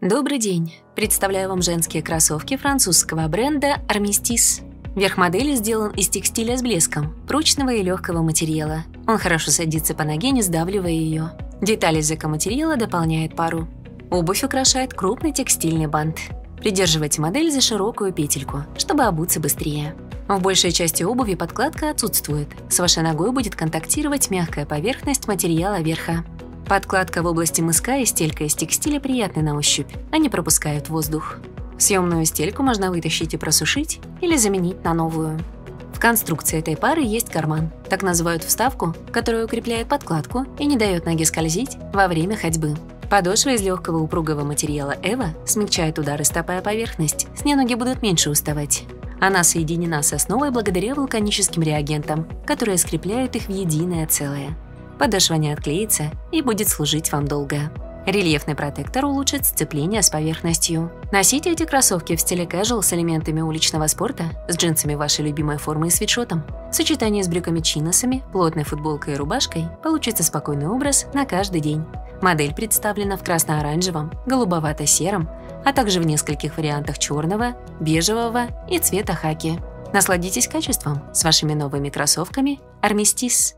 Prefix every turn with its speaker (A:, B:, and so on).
A: Добрый день! Представляю вам женские кроссовки французского бренда Armistice. Верх модели сделан из текстиля с блеском, прочного и легкого материала. Он хорошо садится по ноге, не сдавливая ее. Деталь из экоматериала дополняет пару. Обувь украшает крупный текстильный бант. Придерживайте модель за широкую петельку, чтобы обуться быстрее. В большей части обуви подкладка отсутствует. С вашей ногой будет контактировать мягкая поверхность материала верха. Подкладка в области мыска и стелька из текстиля приятны на ощупь, они пропускают воздух. Съемную стельку можно вытащить и просушить или заменить на новую. В конструкции этой пары есть карман. Так называют вставку, которая укрепляет подкладку и не дает ноге скользить во время ходьбы. Подошва из легкого упругого материала Эва смягчает удары стопа о поверхность, с ней ноги будут меньше уставать. Она соединена с основой благодаря вулканическим реагентам, которые скрепляют их в единое целое подошва не отклеится и будет служить вам долго. Рельефный протектор улучшит сцепление с поверхностью. Носите эти кроссовки в стиле casual с элементами уличного спорта, с джинсами вашей любимой формы и свитшотом. В сочетании с брюками-чиносами, плотной футболкой и рубашкой получится спокойный образ на каждый день. Модель представлена в красно-оранжевом, голубовато-сером, а также в нескольких вариантах черного, бежевого и цвета хаки. Насладитесь качеством с вашими новыми кроссовками Armistice.